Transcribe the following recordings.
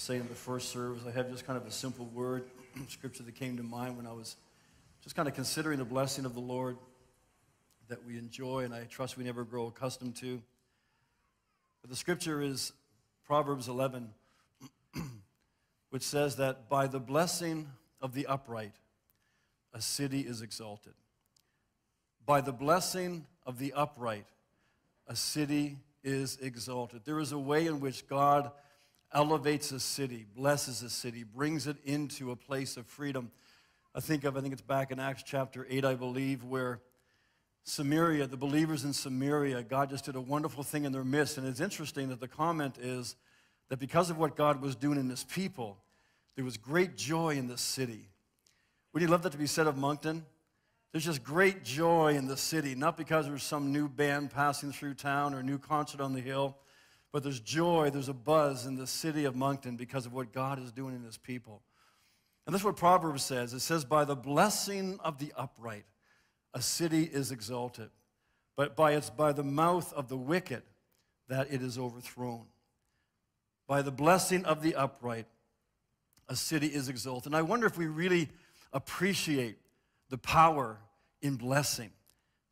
saying in the first service, I have just kind of a simple word, scripture that came to mind when I was just kind of considering the blessing of the Lord that we enjoy and I trust we never grow accustomed to. But the scripture is Proverbs 11, which says that by the blessing of the upright, a city is exalted. By the blessing of the upright, a city is exalted. There is a way in which God elevates a city, blesses a city, brings it into a place of freedom. I think of, I think it's back in Acts chapter 8, I believe, where Samaria, the believers in Samaria, God just did a wonderful thing in their midst. And it's interesting that the comment is that because of what God was doing in this people, there was great joy in this city. Would you love that to be said of Moncton? There's just great joy in the city, not because there's some new band passing through town or a new concert on the hill, but there's joy, there's a buzz in the city of Moncton because of what God is doing in his people. And that's what Proverbs says it says, By the blessing of the upright, a city is exalted, but by, its, by the mouth of the wicked, that it is overthrown. By the blessing of the upright, a city is exalted. And I wonder if we really appreciate the power in blessing,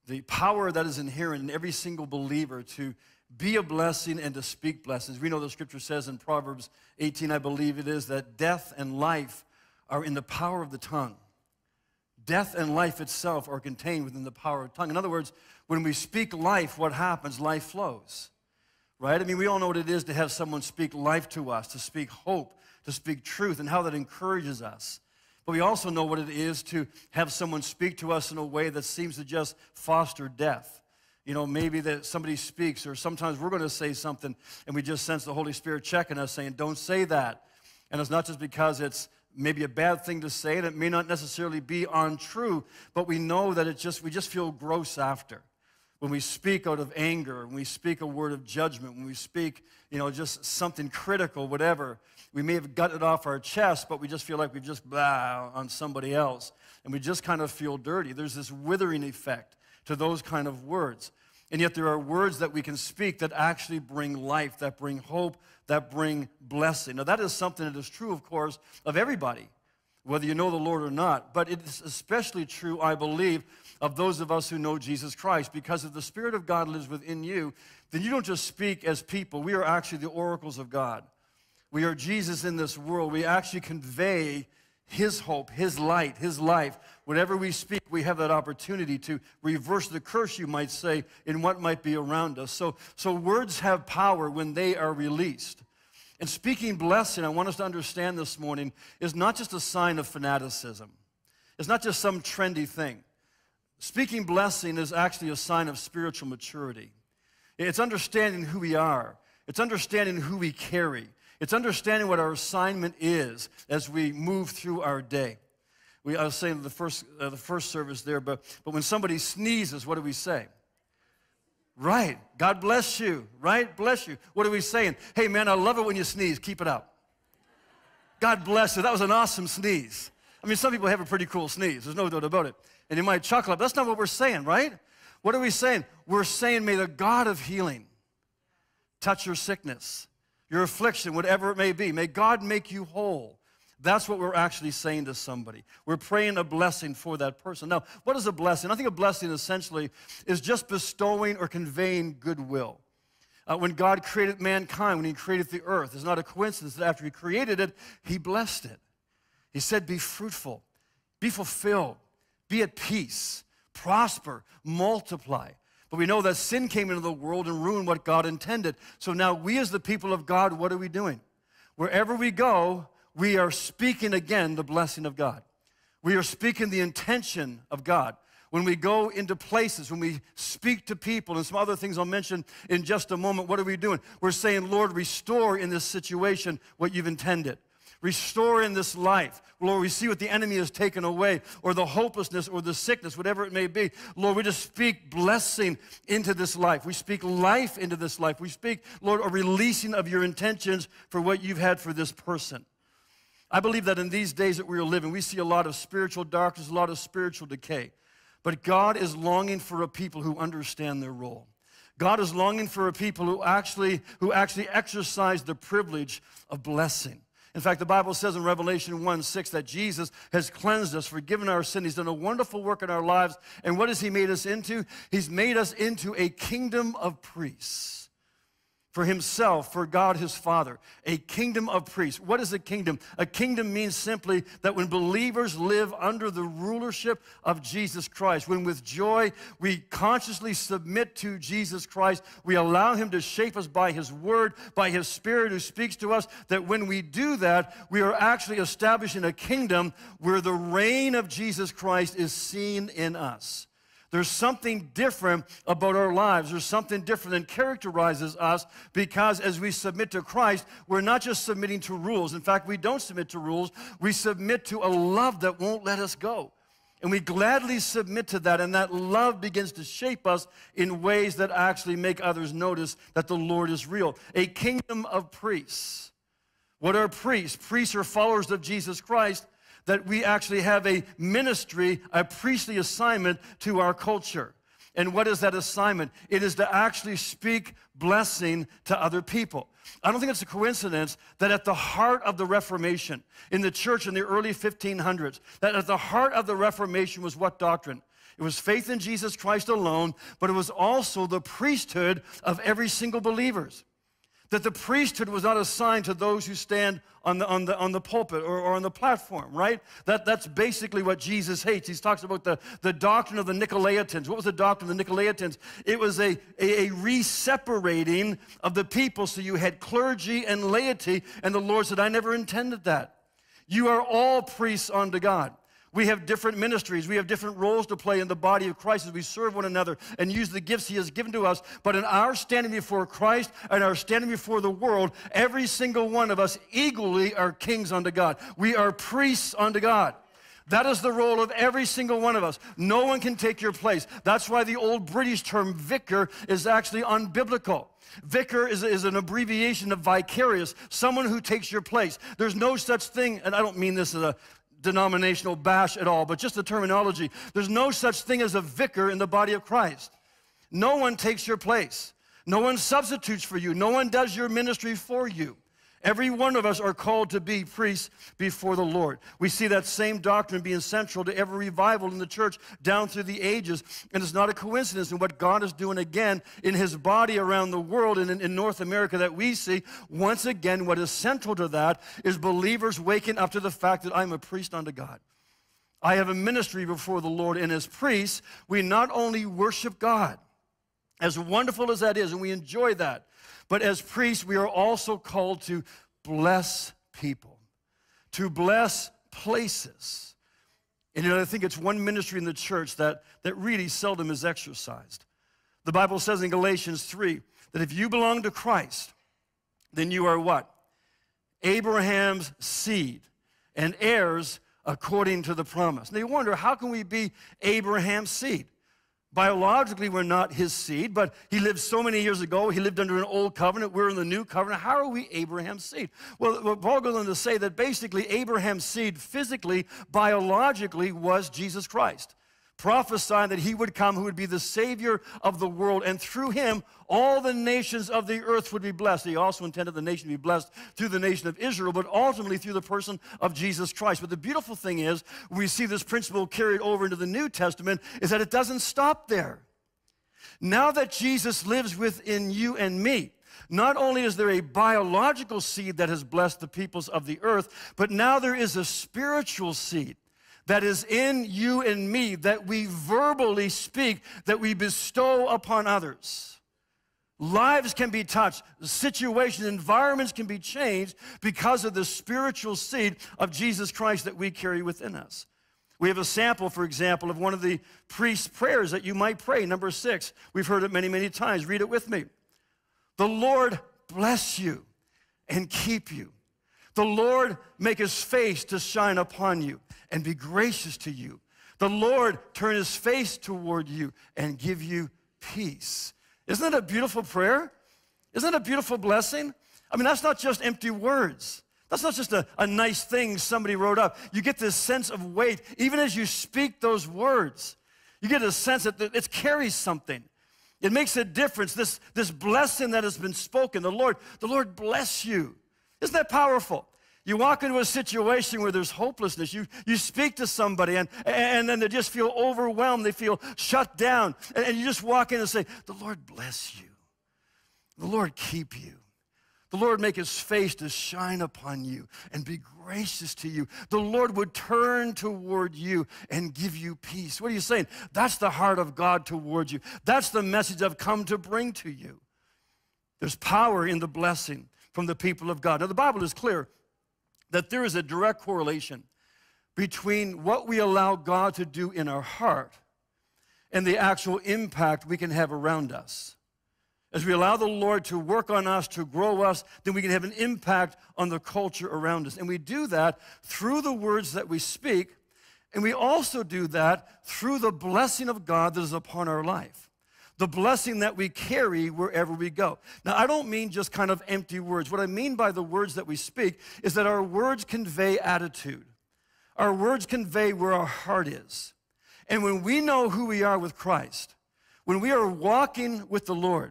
the power that is inherent in every single believer to be a blessing and to speak blessings. We know the scripture says in Proverbs 18, I believe it is, that death and life are in the power of the tongue. Death and life itself are contained within the power of the tongue. In other words, when we speak life, what happens? Life flows. Right? I mean, we all know what it is to have someone speak life to us, to speak hope, to speak truth, and how that encourages us. But we also know what it is to have someone speak to us in a way that seems to just foster death. You know, maybe that somebody speaks, or sometimes we're going to say something and we just sense the Holy Spirit checking us saying, Don't say that. And it's not just because it's maybe a bad thing to say, and it may not necessarily be untrue, but we know that it just we just feel gross after when we speak out of anger, when we speak a word of judgment, when we speak, you know, just something critical, whatever, we may have gotten it off our chest, but we just feel like we've just blah on somebody else. And we just kind of feel dirty. There's this withering effect to those kind of words. And yet there are words that we can speak that actually bring life, that bring hope, that bring blessing. Now, that is something that is true, of course, of everybody, whether you know the Lord or not. But it is especially true, I believe, of those of us who know Jesus Christ. Because if the Spirit of God lives within you, then you don't just speak as people. We are actually the oracles of God. We are Jesus in this world. We actually convey His hope, His light, His life. Whatever we speak, we have that opportunity to reverse the curse, you might say, in what might be around us. So, so words have power when they are released. And speaking blessing, I want us to understand this morning, is not just a sign of fanaticism. It's not just some trendy thing. Speaking blessing is actually a sign of spiritual maturity. It's understanding who we are, it's understanding who we carry, it's understanding what our assignment is as we move through our day. We, I was saying the first, uh, the first service there, but, but when somebody sneezes, what do we say? Right. God bless you. Right? Bless you. What are we saying? Hey, man, I love it when you sneeze. Keep it up. God bless you. That was an awesome sneeze. I mean, some people have a pretty cool sneeze. There's no doubt about it and you might chuckle. But that's not what we're saying, right? What are we saying? We're saying, may the God of healing touch your sickness, your affliction, whatever it may be. May God make you whole. That's what we're actually saying to somebody. We're praying a blessing for that person. Now, what is a blessing? I think a blessing essentially is just bestowing or conveying goodwill. Uh, when God created mankind, when He created the earth, it's not a coincidence that after He created it, He blessed it. He said, Be fruitful, be fulfilled, be at peace, prosper, multiply. But we know that sin came into the world and ruined what God intended. So now we, as the people of God, what are we doing? Wherever we go, we are speaking again the blessing of God. We are speaking the intention of God. When we go into places, when we speak to people, and some other things I'll mention in just a moment, what are we doing? We're saying, Lord, restore in this situation what you've intended. Restore in this life. Lord, we see what the enemy has taken away, or the hopelessness, or the sickness, whatever it may be. Lord, we just speak blessing into this life. We speak life into this life. We speak, Lord, a releasing of your intentions for what you've had for this person. I believe that in these days that we are living, we see a lot of spiritual darkness, a lot of spiritual decay. But God is longing for a people who understand their role. God is longing for a people who actually, who actually exercise the privilege of blessing. In fact, the Bible says in Revelation 1 6 that Jesus has cleansed us, forgiven our sin. He's done a wonderful work in our lives. And what has He made us into? He's made us into a kingdom of priests for himself, for God his Father, a kingdom of priests. What is a kingdom? A kingdom means simply that when believers live under the rulership of Jesus Christ, when with joy we consciously submit to Jesus Christ, we allow him to shape us by his word, by his spirit who speaks to us, that when we do that, we are actually establishing a kingdom where the reign of Jesus Christ is seen in us. There's something different about our lives. There's something different that characterizes us because as we submit to Christ, we're not just submitting to rules. In fact, we don't submit to rules, we submit to a love that won't let us go. And we gladly submit to that, and that love begins to shape us in ways that actually make others notice that the Lord is real. A kingdom of priests. What are priests? Priests are followers of Jesus Christ that we actually have a ministry, a priestly assignment to our culture. And what is that assignment? It is to actually speak blessing to other people. I don't think it's a coincidence that at the heart of the Reformation in the church in the early 1500s, that at the heart of the Reformation was what doctrine? It was faith in Jesus Christ alone, but it was also the priesthood of every single believers that the priesthood was not assigned to those who stand on the, on the, on the pulpit or, or on the platform, right? That, that's basically what Jesus hates. He talks about the, the doctrine of the Nicolaitans. What was the doctrine of the Nicolaitans? It was a, a, a re-separating of the people so you had clergy and laity, and the Lord said, I never intended that. You are all priests unto God. We have different ministries. We have different roles to play in the body of Christ as we serve one another and use the gifts He has given to us. But in our standing before Christ and our standing before the world, every single one of us equally are kings unto God. We are priests unto God. That is the role of every single one of us. No one can take your place. That's why the old British term vicar is actually unbiblical. Vicar is, is an abbreviation of vicarious, someone who takes your place. There's no such thing, and I don't mean this as a denominational bash at all, but just the terminology. There's no such thing as a vicar in the body of Christ. No one takes your place. No one substitutes for you. No one does your ministry for you. Every one of us are called to be priests before the Lord. We see that same doctrine being central to every revival in the church down through the ages. And it's not a coincidence in what God is doing again in his body around the world and in, in North America that we see. Once again, what is central to that is believers waking up to the fact that I'm a priest unto God. I have a ministry before the Lord, and as priests, we not only worship God, as wonderful as that is, and we enjoy that, but as priests, we are also called to bless people, to bless places. And you know, I think it's one ministry in the church that, that really seldom is exercised. The Bible says in Galatians 3 that if you belong to Christ, then you are what? Abraham's seed and heirs according to the promise. Now you wonder, how can we be Abraham's seed? Biologically, we're not his seed, but he lived so many years ago. He lived under an old covenant. We're in the new covenant. How are we Abraham's seed? Well, Paul goes on to say that basically Abraham's seed, physically, biologically, was Jesus Christ prophesying that he would come who would be the Savior of the world, and through him, all the nations of the earth would be blessed. He also intended the nation to be blessed through the nation of Israel, but ultimately through the person of Jesus Christ. But the beautiful thing is, we see this principle carried over into the New Testament, is that it doesn't stop there. Now that Jesus lives within you and me, not only is there a biological seed that has blessed the peoples of the earth, but now there is a spiritual seed that is in you and me that we verbally speak, that we bestow upon others. Lives can be touched, situations, environments can be changed because of the spiritual seed of Jesus Christ that we carry within us. We have a sample, for example, of one of the priest's prayers that you might pray, Numbers six. We've heard it many, many times. Read it with me. The Lord bless you and keep you. The Lord make his face to shine upon you and be gracious to you. The Lord turn his face toward you and give you peace. Isn't that a beautiful prayer? Isn't that a beautiful blessing? I mean, that's not just empty words. That's not just a, a nice thing somebody wrote up. You get this sense of weight. Even as you speak those words, you get a sense that it carries something. It makes a difference. This, this blessing that has been spoken, the Lord, the Lord bless you. Isn't that powerful? You walk into a situation where there's hopelessness. You, you speak to somebody and, and then they just feel overwhelmed. They feel shut down. And, and you just walk in and say, The Lord bless you. The Lord keep you. The Lord make his face to shine upon you and be gracious to you. The Lord would turn toward you and give you peace. What are you saying? That's the heart of God toward you. That's the message I've come to bring to you. There's power in the blessing from the people of God. Now, the Bible is clear that there is a direct correlation between what we allow God to do in our heart and the actual impact we can have around us. As we allow the Lord to work on us, to grow us, then we can have an impact on the culture around us. And we do that through the words that we speak, and we also do that through the blessing of God that is upon our life. The blessing that we carry wherever we go. Now, I don't mean just kind of empty words. What I mean by the words that we speak is that our words convey attitude. Our words convey where our heart is. And when we know who we are with Christ, when we are walking with the Lord,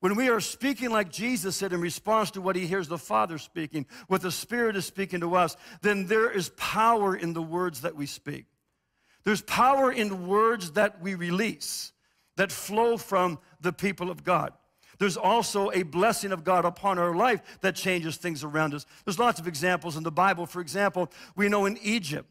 when we are speaking like Jesus said in response to what he hears the Father speaking, what the Spirit is speaking to us, then there is power in the words that we speak. There's power in words that we release that flow from the people of God. There's also a blessing of God upon our life that changes things around us. There's lots of examples in the Bible. For example, we know in Egypt,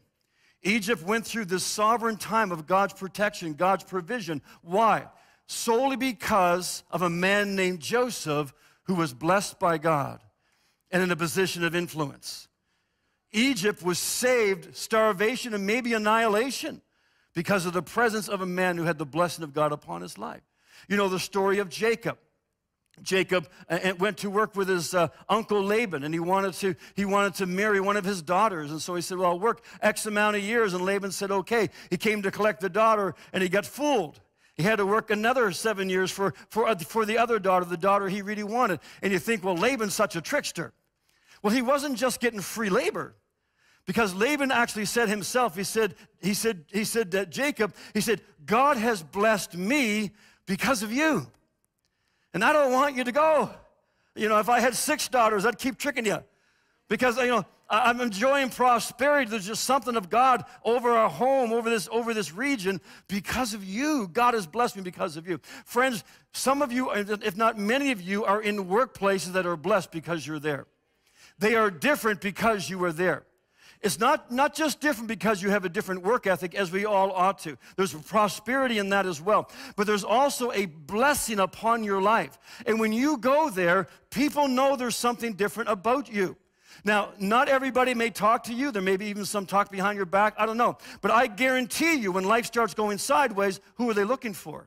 Egypt went through this sovereign time of God's protection, God's provision. Why? solely because of a man named Joseph who was blessed by God and in a position of influence. Egypt was saved starvation and maybe annihilation because of the presence of a man who had the blessing of God upon his life. You know the story of Jacob. Jacob uh, went to work with his uh, uncle Laban, and he wanted to he wanted to marry one of his daughters, and so he said, "Well, I'll work X amount of years." And Laban said, "Okay." He came to collect the daughter, and he got fooled. He had to work another seven years for, for, for the other daughter, the daughter he really wanted. And you think, well, Laban's such a trickster. Well, he wasn't just getting free labor. Because Laban actually said himself, he said, he said, he said that Jacob, he said, God has blessed me because of you. And I don't want you to go. You know, if I had six daughters, I'd keep tricking you. Because, you know, I'm enjoying prosperity. There's just something of God over our home, over this, over this region, because of you. God has blessed me because of you. Friends, some of you, if not many of you, are in workplaces that are blessed because you're there. They are different because you are there. It's not, not just different because you have a different work ethic, as we all ought to. There's prosperity in that as well. But there's also a blessing upon your life. And when you go there, people know there's something different about you. Now, not everybody may talk to you. There may be even some talk behind your back. I don't know. But I guarantee you, when life starts going sideways, who are they looking for?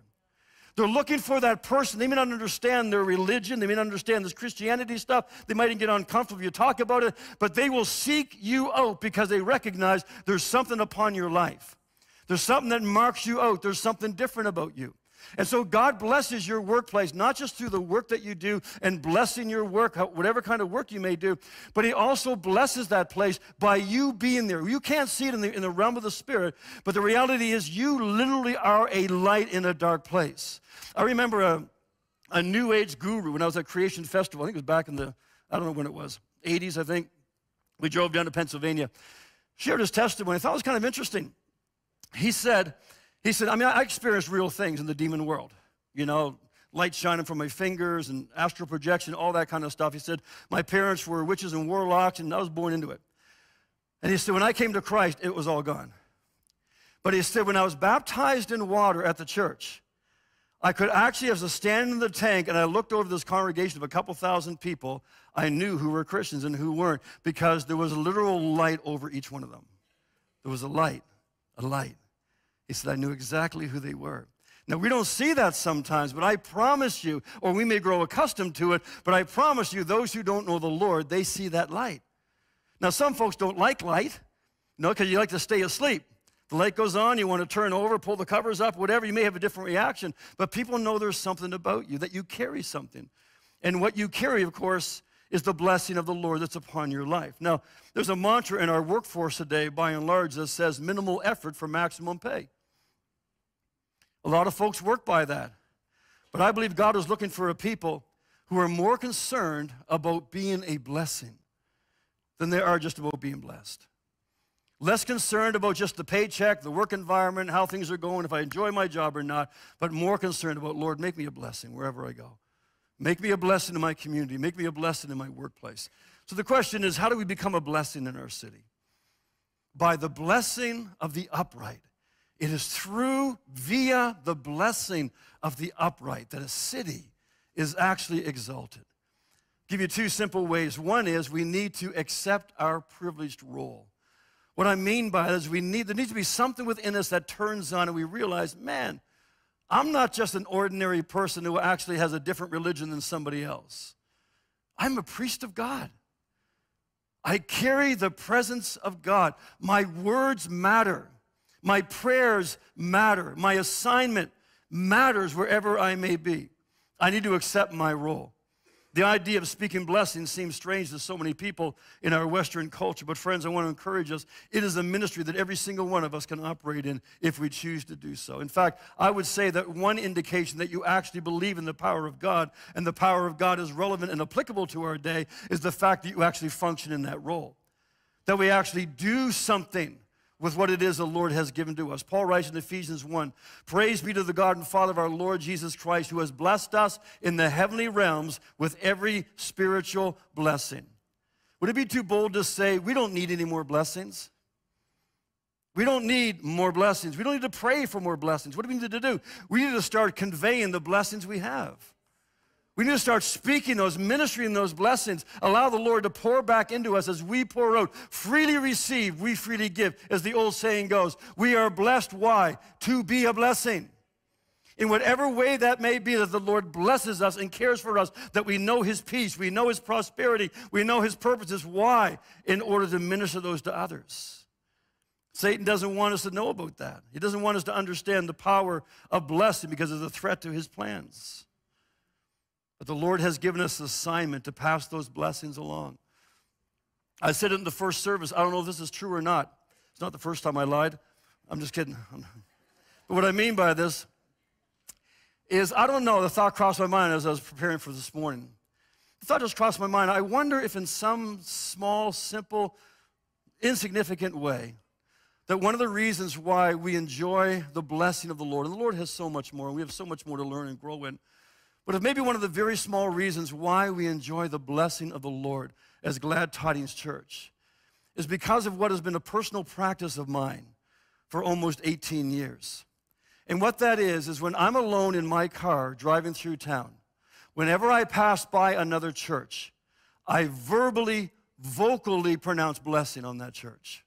They're looking for that person. They may not understand their religion. They may not understand this Christianity stuff. They might even get uncomfortable if you talk about it. But they will seek you out because they recognize there's something upon your life. There's something that marks you out. There's something different about you. And so God blesses your workplace, not just through the work that you do and blessing your work, whatever kind of work you may do, but He also blesses that place by you being there. You can't see it in the, in the realm of the Spirit, but the reality is you literally are a light in a dark place. I remember a, a New Age guru when I was at Creation Festival. I think it was back in the, I don't know when it was, 80s, I think. We drove down to Pennsylvania. Shared his testimony. I thought it was kind of interesting. He said, he said, I mean, I experienced real things in the demon world. You know, light shining from my fingers and astral projection, all that kind of stuff. He said, My parents were witches and warlocks, and I was born into it. And he said, When I came to Christ, it was all gone. But he said, When I was baptized in water at the church, I could actually, as I stand in the tank and I looked over this congregation of a couple thousand people, I knew who were Christians and who weren't because there was a literal light over each one of them. There was a light, a light. He said, I knew exactly who they were. Now, we don't see that sometimes, but I promise you, or we may grow accustomed to it, but I promise you, those who don't know the Lord, they see that light. Now, some folks don't like light, you know, because you like to stay asleep. The light goes on, you want to turn over, pull the covers up, whatever, you may have a different reaction, but people know there's something about you, that you carry something. And what you carry, of course, is the blessing of the Lord that's upon your life. Now, there's a mantra in our workforce today, by and large, that says minimal effort for maximum pay. A lot of folks work by that. But I believe God is looking for a people who are more concerned about being a blessing than they are just about being blessed. Less concerned about just the paycheck, the work environment, how things are going, if I enjoy my job or not, but more concerned about, Lord, make me a blessing wherever I go. Make me a blessing in my community. Make me a blessing in my workplace. So the question is how do we become a blessing in our city? By the blessing of the upright. It is through, via the blessing of the upright, that a city is actually exalted. I'll give you two simple ways. One is we need to accept our privileged role. What I mean by that is we need, there needs to be something within us that turns on and we realize, man, I'm not just an ordinary person who actually has a different religion than somebody else. I'm a priest of God. I carry the presence of God. My words matter. My prayers matter. My assignment matters wherever I may be. I need to accept my role. The idea of speaking blessings seems strange to so many people in our Western culture, but friends, I want to encourage us. It is a ministry that every single one of us can operate in if we choose to do so. In fact, I would say that one indication that you actually believe in the power of God and the power of God is relevant and applicable to our day is the fact that you actually function in that role. That we actually do something with what it is the Lord has given to us. Paul writes in Ephesians 1 Praise be to the God and Father of our Lord Jesus Christ, who has blessed us in the heavenly realms with every spiritual blessing. Would it be too bold to say we don't need any more blessings? We don't need more blessings. We don't need to pray for more blessings. What do we need to do? We need to start conveying the blessings we have. We need to start speaking those, ministering those blessings. Allow the Lord to pour back into us as we pour out. Freely receive, we freely give. As the old saying goes, we are blessed. Why? To be a blessing. In whatever way that may be, that the Lord blesses us and cares for us, that we know His peace, we know His prosperity, we know His purposes. Why? In order to minister those to others. Satan doesn't want us to know about that. He doesn't want us to understand the power of blessing because it's a threat to his plans. But the Lord has given us assignment to pass those blessings along. I said in the first service. I don't know if this is true or not. It's not the first time I lied. I'm just kidding. But what I mean by this is I don't know, the thought crossed my mind as I was preparing for this morning. The thought just crossed my mind. I wonder if, in some small, simple, insignificant way, that one of the reasons why we enjoy the blessing of the Lord, and the Lord has so much more, and we have so much more to learn and grow in, but it may be one of the very small reasons why we enjoy the blessing of the Lord as Glad Tidings Church is because of what has been a personal practice of mine for almost 18 years. And what that is, is when I'm alone in my car driving through town, whenever I pass by another church, I verbally, vocally pronounce blessing on that church.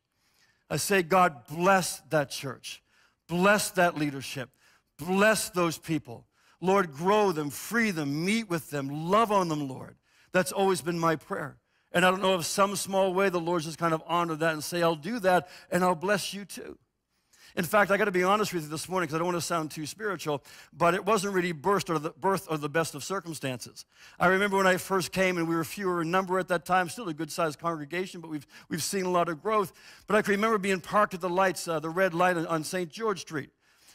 I say, God, bless that church, bless that leadership, bless those people. Lord, grow them, free them, meet with them, love on them, Lord. That's always been my prayer. And I don't know if some small way the Lord's just kind of honored that and say, I'll do that and I'll bless you too. In fact, I got to be honest with you this morning because I don't want to sound too spiritual, but it wasn't really birth or the birth of the best of circumstances. I remember when I first came and we were fewer in number at that time, still a good sized congregation, but we've, we've seen a lot of growth. But I can remember being parked at the lights, uh, the red light on St. George Street,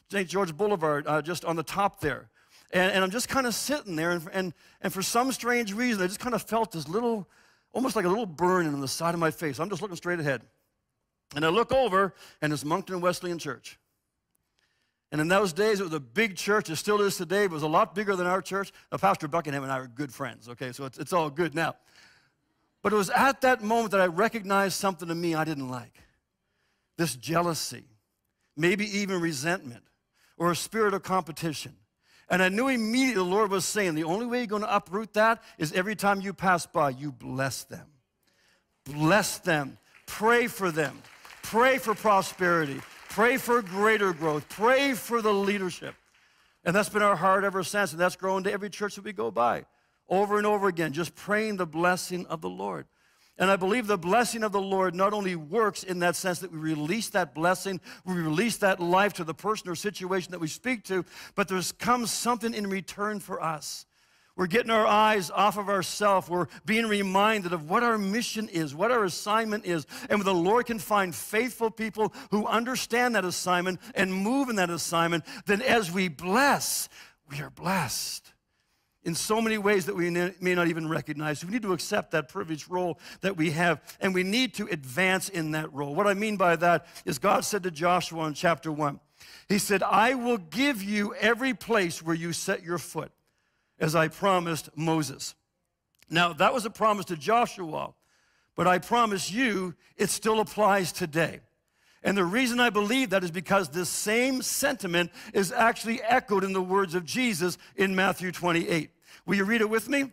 St. George Boulevard, uh, just on the top there. And, and I'm just kind of sitting there, and, and, and for some strange reason, I just kind of felt this little, almost like a little burning on the side of my face. I'm just looking straight ahead. And I look over, and it's Moncton Wesleyan Church. And in those days, it was a big church. It still is today. It was a lot bigger than our church. Now, Pastor Buckingham and I are good friends, okay? So it's, it's all good now. But it was at that moment that I recognized something in me I didn't like this jealousy, maybe even resentment, or a spirit of competition. And I knew immediately the Lord was saying, the only way you're going to uproot that is every time you pass by, you bless them. Bless them. Pray for them. Pray for prosperity. Pray for greater growth. Pray for the leadership. And that's been our heart ever since. And that's grown to every church that we go by over and over again, just praying the blessing of the Lord. And I believe the blessing of the Lord not only works in that sense that we release that blessing, we release that life to the person or situation that we speak to, but there's comes something in return for us. We're getting our eyes off of ourselves. We're being reminded of what our mission is, what our assignment is. And when the Lord can find faithful people who understand that assignment and move in that assignment, then as we bless, we are blessed. In so many ways that we may not even recognize. We need to accept that privileged role that we have, and we need to advance in that role. What I mean by that is God said to Joshua in chapter 1, He said, I will give you every place where you set your foot, as I promised Moses. Now, that was a promise to Joshua, but I promise you it still applies today. And the reason I believe that is because this same sentiment is actually echoed in the words of Jesus in Matthew 28. Will you read it with me?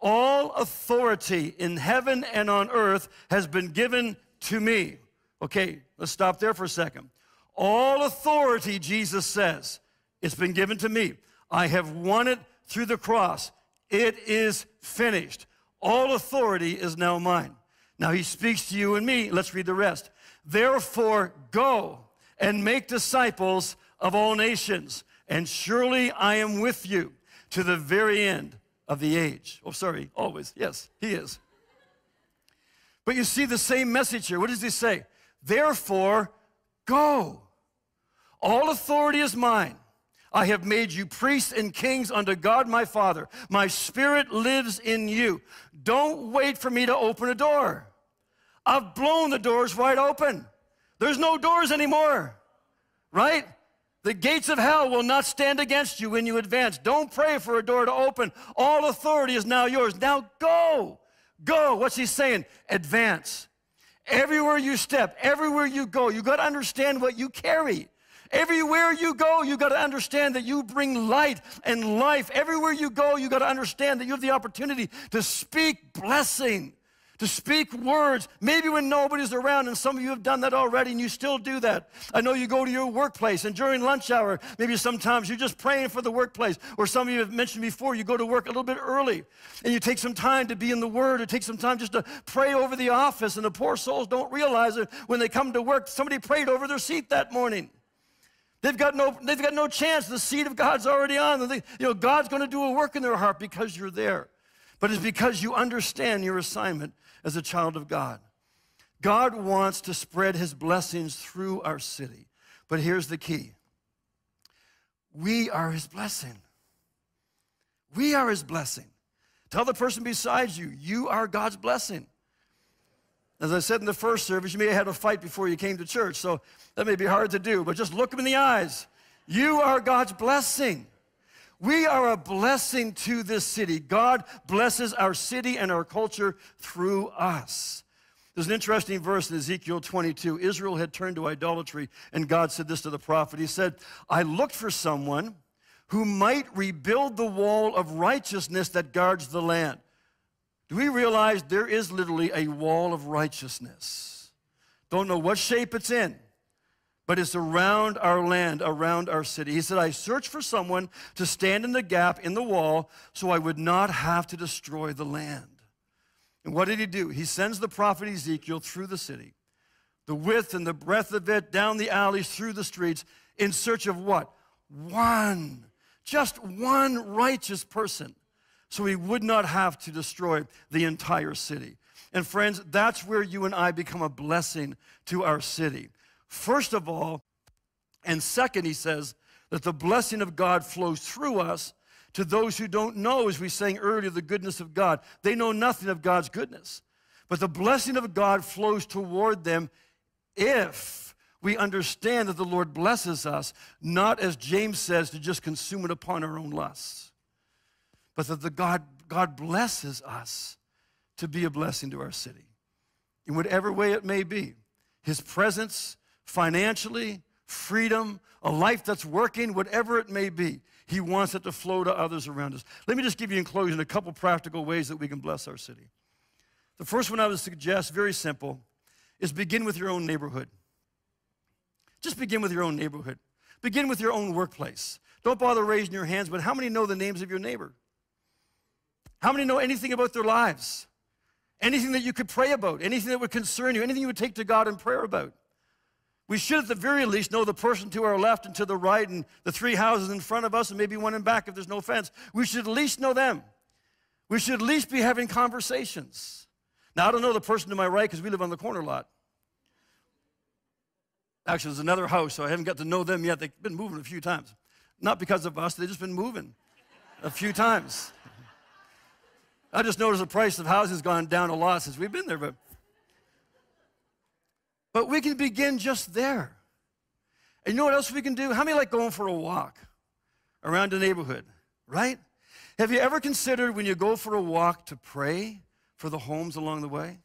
All authority in heaven and on earth has been given to me. Okay, let's stop there for a second. All authority, Jesus says, it's been given to me. I have won it through the cross. It is finished. All authority is now mine. Now he speaks to you and me. Let's read the rest. Therefore, go and make disciples of all nations, and surely I am with you to the very end of the age. Oh, sorry, always. Yes, he is. But you see the same message here. What does he say? Therefore, go. All authority is mine. I have made you priests and kings unto God my Father. My spirit lives in you. Don't wait for me to open a door. I've blown the doors wide open. There's no doors anymore, right? The gates of hell will not stand against you when you advance. Don't pray for a door to open. All authority is now yours. Now go. Go. What's he saying? Advance. Everywhere you step, everywhere you go, you got to understand what you carry. Everywhere you go, you got to understand that you bring light and life. Everywhere you go, you got to understand that you have the opportunity to speak blessing to speak words, maybe when nobody's around, and some of you have done that already and you still do that. I know you go to your workplace and during lunch hour, maybe sometimes you're just praying for the workplace, or some of you have mentioned before, you go to work a little bit early and you take some time to be in the Word, or take some time just to pray over the office, and the poor souls don't realize it when they come to work. Somebody prayed over their seat that morning. They've got no, they've got no chance. The seed of God's already on. They, you know, God's going to do a work in their heart because you're there. But it's because you understand your assignment as a child of God. God wants to spread his blessings through our city. But here's the key we are his blessing. We are his blessing. Tell the person beside you, you are God's blessing. As I said in the first service, you may have had a fight before you came to church, so that may be hard to do, but just look them in the eyes. You are God's blessing. We are a blessing to this city. God blesses our city and our culture through us. There's an interesting verse in Ezekiel 22. Israel had turned to idolatry, and God said this to the prophet. He said, I looked for someone who might rebuild the wall of righteousness that guards the land. Do we realize there is literally a wall of righteousness? Don't know what shape it's in but it's around our land, around our city. He said, I searched for someone to stand in the gap in the wall so I would not have to destroy the land. And what did he do? He sends the prophet Ezekiel through the city, the width and the breadth of it, down the alleys, through the streets, in search of what? One, just one righteous person, so he would not have to destroy the entire city. And friends, that's where you and I become a blessing to our city. First of all, and second, he says that the blessing of God flows through us to those who don't know, as we sang earlier, the goodness of God. They know nothing of God's goodness. But the blessing of God flows toward them if we understand that the Lord blesses us, not as James says, to just consume it upon our own lusts, but that the God, God blesses us to be a blessing to our city in whatever way it may be. His presence, financially, freedom, a life that's working, whatever it may be. He wants it to flow to others around us. Let me just give you in closing a couple practical ways that we can bless our city. The first one I would suggest, very simple, is begin with your own neighborhood. Just begin with your own neighborhood. Begin with your own workplace. Don't bother raising your hands, but how many know the names of your neighbor? How many know anything about their lives? Anything that you could pray about, anything that would concern you, anything you would take to God in prayer about? We should, at the very least, know the person to our left and to the right, and the three houses in front of us, and maybe one in back if there's no fence. We should at least know them. We should at least be having conversations. Now, I don't know the person to my right because we live on the corner lot. Actually, there's another house, so I haven't got to know them yet. They've been moving a few times. Not because of us, they've just been moving. a few times. I just noticed the price of housing has gone down a lot since we've been there, but but we can begin just there. And you know what else we can do? How many like going for a walk around the neighborhood, right? Have you ever considered when you go for a walk to pray for the homes along the way?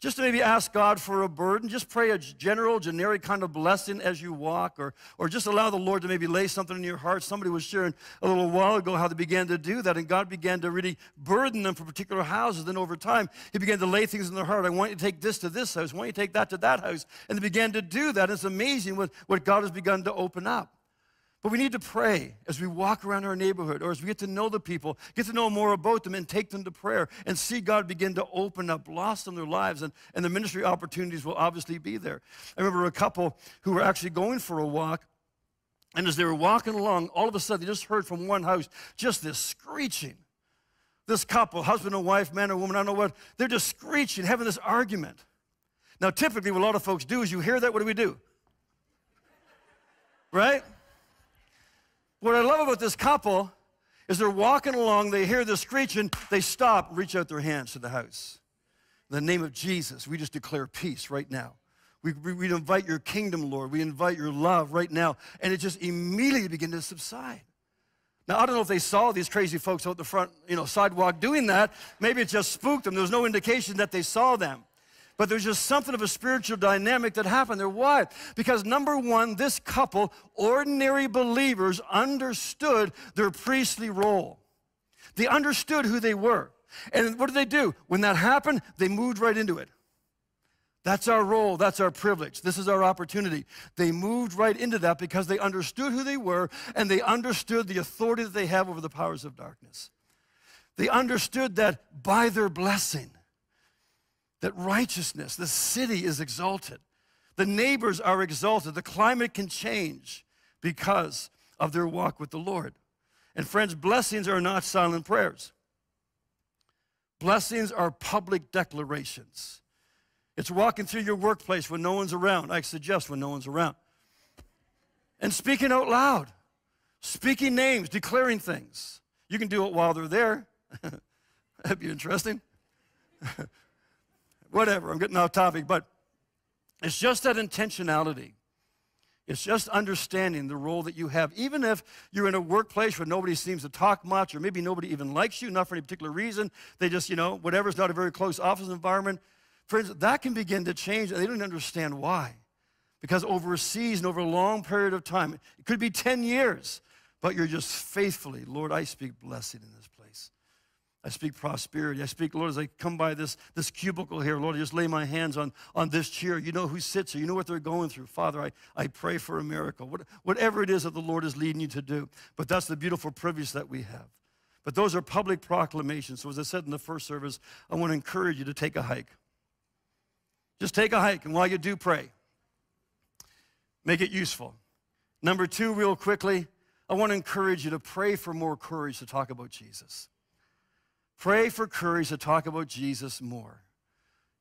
Just to maybe ask God for a burden, just pray a general, generic kind of blessing as you walk, or, or just allow the Lord to maybe lay something in your heart. Somebody was sharing a little while ago how they began to do that, and God began to really burden them for particular houses. Then over time, He began to lay things in their heart. I want you to take this to this house, I want you to take that to that house. And they began to do that. It's amazing what, what God has begun to open up. But we need to pray as we walk around our neighborhood or as we get to know the people, get to know more about them and take them to prayer and see God begin to open up, blossom their lives, and, and the ministry opportunities will obviously be there. I remember a couple who were actually going for a walk, and as they were walking along, all of a sudden they just heard from one house just this screeching. This couple, husband and wife, man or woman, I don't know what, they're just screeching, having this argument. Now, typically, what a lot of folks do is you hear that, what do we do? Right? What I love about this couple is they're walking along, they hear the screeching, they stop, reach out their hands to the house. In the name of Jesus, we just declare peace right now. We, we, we invite your kingdom, Lord. We invite your love right now. And it just immediately begin to subside. Now, I don't know if they saw these crazy folks out the front, you know, sidewalk doing that. Maybe it just spooked them. There was no indication that they saw them. But there's just something of a spiritual dynamic that happened there. Why? Because number one, this couple, ordinary believers, understood their priestly role. They understood who they were. And what did they do? When that happened, they moved right into it. That's our role. That's our privilege. This is our opportunity. They moved right into that because they understood who they were and they understood the authority that they have over the powers of darkness. They understood that by their blessing, that righteousness, the city is exalted. The neighbors are exalted. The climate can change because of their walk with the Lord. And friends, blessings are not silent prayers. Blessings are public declarations. It's walking through your workplace when no one's around. I suggest when no one's around. And speaking out loud, speaking names, declaring things. You can do it while they're there. That'd be interesting. whatever, I'm getting off topic, but it's just that intentionality. It's just understanding the role that you have. Even if you're in a workplace where nobody seems to talk much, or maybe nobody even likes you, not for any particular reason, they just, you know, whatever, whatever's not a very close office environment, friends, that can begin to change, and they don't understand why. Because over a season, over a long period of time, it could be 10 years, but you're just faithfully, Lord, I speak blessing in this place. I speak prosperity. I speak, Lord, as I come by this, this cubicle here, Lord, I just lay my hands on, on this chair. You know who sits here. You know what they're going through. Father, I, I pray for a miracle. What, whatever it is that the Lord is leading you to do. But that's the beautiful privilege that we have. But those are public proclamations. So as I said in the first service, I want to encourage you to take a hike. Just take a hike, and while you do, pray. Make it useful. Number two, real quickly, I want to encourage you to pray for more courage to talk about Jesus. Pray for courage to talk about Jesus more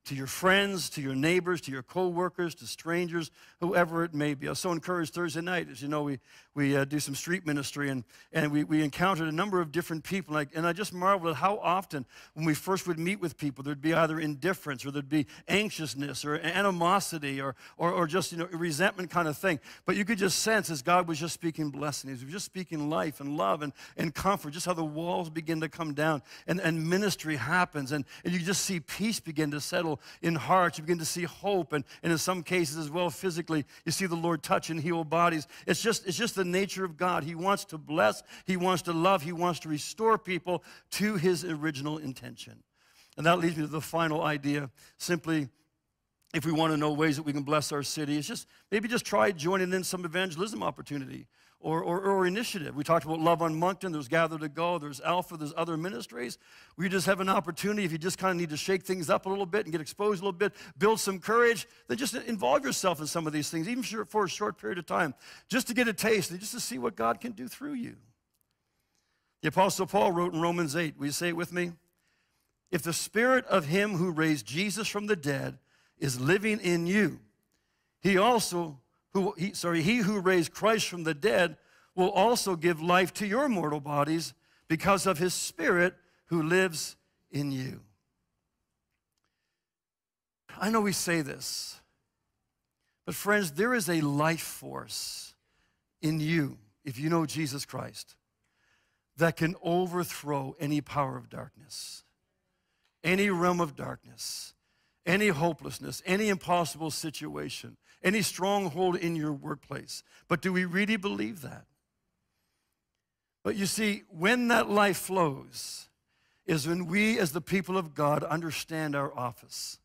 to your friends, to your neighbors, to your co-workers, to strangers, whoever it may be. I was so encouraged Thursday night. As you know, we, we uh, do some street ministry, and, and we, we encountered a number of different people. And I, and I just marveled at how often, when we first would meet with people, there'd be either indifference, or there'd be anxiousness, or animosity, or, or, or just you know, resentment kind of thing. But you could just sense as God was just speaking blessings, He was just speaking life and love and, and comfort, just how the walls begin to come down, and, and ministry happens, and, and you just see peace begin to settle in hearts. You begin to see hope, and, and in some cases as well, physically, you see the Lord touch and heal bodies. It's just, it's just the nature of God. He wants to bless, He wants to love, He wants to restore people to His original intention. And that leads me to the final idea simply if we want to know ways that we can bless our city, it's just maybe just try joining in some evangelism opportunity or, or, or, initiative. We talked about Love on Moncton, there's Gather to Go, there's Alpha, there's other ministries. We just have an opportunity, if you just kind of need to shake things up a little bit and get exposed a little bit, build some courage, then just involve yourself in some of these things, even for a short period of time, just to get a taste and just to see what God can do through you. The Apostle Paul wrote in Romans 8, will you say it with me? If the spirit of him who raised Jesus from the dead is living in you, he also who, he, sorry, he who raised Christ from the dead will also give life to your mortal bodies because of his Spirit who lives in you. I know we say this, but friends, there is a life force in you, if you know Jesus Christ, that can overthrow any power of darkness, any realm of darkness, any hopelessness, any impossible situation, any stronghold in your workplace. But do we really believe that? But you see, when that life flows, is when we, as the people of God, understand our office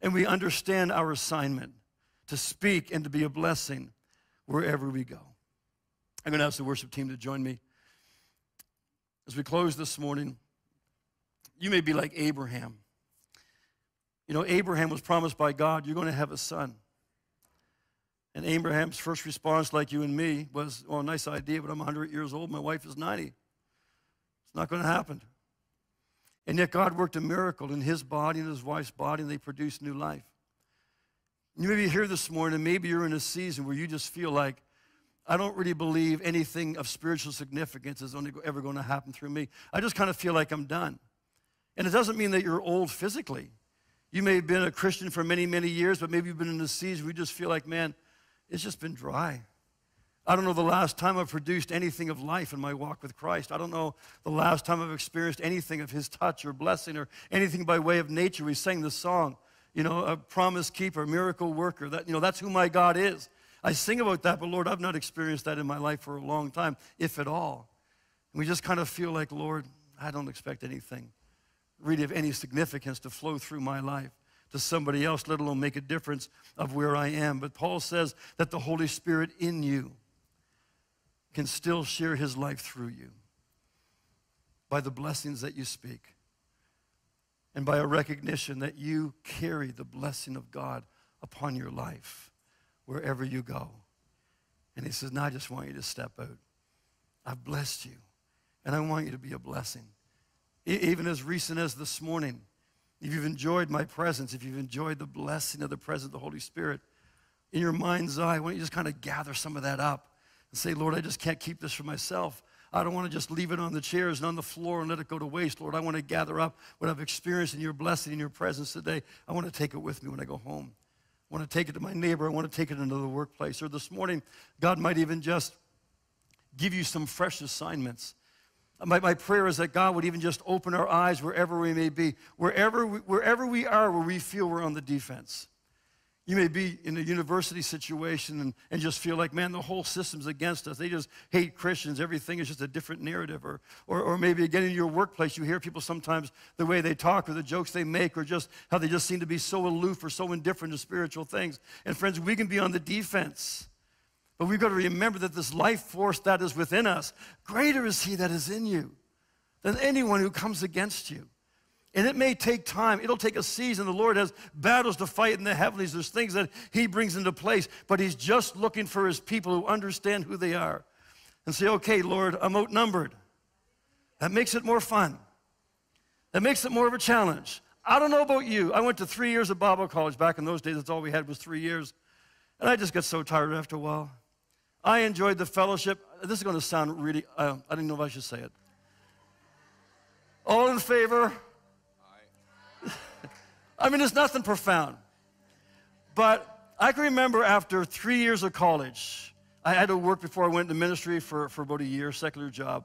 and we understand our assignment to speak and to be a blessing wherever we go. I'm going to ask the worship team to join me. As we close this morning, you may be like Abraham. You know, Abraham was promised by God, you're going to have a son. And Abraham's first response, like you and me, was, well, nice idea, but I'm 100 years old, my wife is 90. It's not going to happen. And yet God worked a miracle in his body and his wife's body, and they produced new life. You may be here this morning, maybe you're in a season where you just feel like, I don't really believe anything of spiritual significance is only ever going to happen through me. I just kind of feel like I'm done. And it doesn't mean that you're old physically. You may have been a Christian for many, many years, but maybe you've been in a season where you just feel like, man, it's just been dry. I don't know the last time I've produced anything of life in my walk with Christ. I don't know the last time I've experienced anything of His touch or blessing or anything by way of nature. We sang the song, you know, a promise keeper, miracle worker. That, you know, that's who my God is. I sing about that, but Lord, I've not experienced that in my life for a long time, if at all. And we just kind of feel like, Lord, I don't expect anything really of any significance to flow through my life to somebody else, let alone make a difference of where I am. But Paul says that the Holy Spirit in you, can still share his life through you by the blessings that you speak and by a recognition that you carry the blessing of God upon your life wherever you go. And he says, Now I just want you to step out. I've blessed you, and I want you to be a blessing. Even as recent as this morning, if you've enjoyed my presence, if you've enjoyed the blessing of the presence of the Holy Spirit, in your mind's eye, why don't you just kind of gather some of that up and say, Lord, I just can't keep this for myself. I don't want to just leave it on the chairs and on the floor and let it go to waste. Lord, I want to gather up what I've experienced in your blessing, in your presence today. I want to take it with me when I go home. I want to take it to my neighbor. I want to take it into the workplace. Or this morning, God might even just give you some fresh assignments. My, my prayer is that God would even just open our eyes wherever we may be, wherever we, wherever we are, where we feel we're on the defense. You may be in a university situation and, and just feel like, man, the whole system's against us. They just hate Christians. Everything is just a different narrative. Or, or, or maybe again in your workplace, you hear people sometimes the way they talk or the jokes they make or just how they just seem to be so aloof or so indifferent to spiritual things. And friends, we can be on the defense. But we've got to remember that this life force that is within us, greater is he that is in you than anyone who comes against you. And it may take time. It'll take a season. The Lord has battles to fight in the heavenlies. There's things that He brings into place. But He's just looking for His people who understand who they are and say, okay, Lord, I'm outnumbered. That makes it more fun. That makes it more of a challenge. I don't know about you. I went to three years of Bible college. Back in those days, that's all we had was three years. And I just got so tired after a while. I enjoyed the fellowship. This is going to sound really, uh, I don't know if I should say it. All in favor? I mean, it's nothing profound. But I can remember after three years of college, I had to work before I went into ministry for, for about a year, secular job.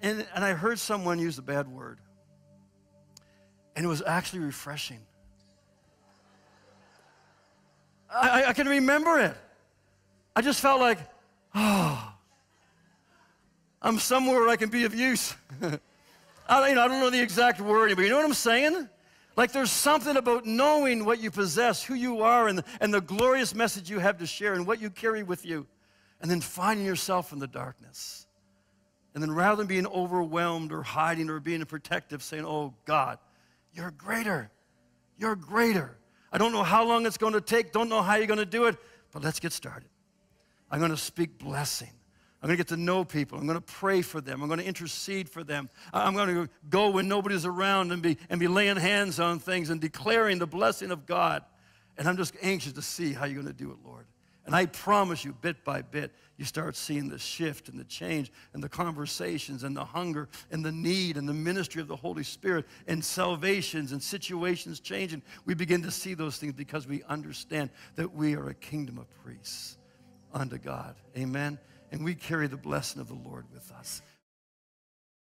And, and I heard someone use a bad word. And it was actually refreshing. I, I can remember it. I just felt like, oh, I'm somewhere where I can be of use. I, you know, I don't know the exact wording, but you know what I'm saying? Like there's something about knowing what you possess, who you are, and and the glorious message you have to share and what you carry with you, and then finding yourself in the darkness. And then rather than being overwhelmed or hiding or being protective, saying, Oh God, you're greater. You're greater. I don't know how long it's going to take, don't know how you're going to do it, but let's get started. I'm going to speak blessing. I'm going to get to know people. I'm going to pray for them. I'm going to intercede for them. I'm going to go when nobody's around and be, and be laying hands on things and declaring the blessing of God. And I'm just anxious to see how you're going to do it, Lord. And I promise you, bit by bit, you start seeing the shift and the change and the conversations and the hunger and the need and the ministry of the Holy Spirit and salvations and situations changing. We begin to see those things because we understand that we are a kingdom of priests unto God. Amen. And we carry the blessing of the Lord with us.